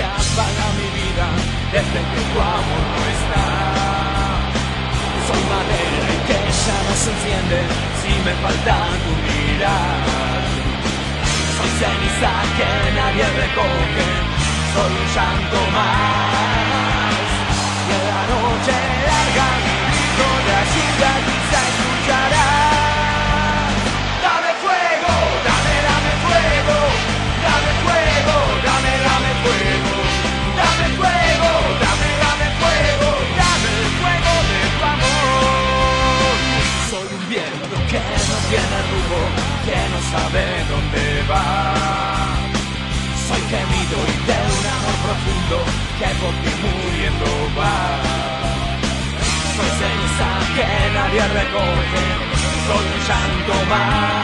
se apaga mi vida desde que tu amor no está. Soy madera y que ya no se enciende si me falta tu mirar. Soy ceniza que nadie recoge, soy un llanto que no sabe dónde va. Soy gemido y de un amor profundo que por ti muriendo va. Soy ceniza que nadie recoge, soy un llanto más.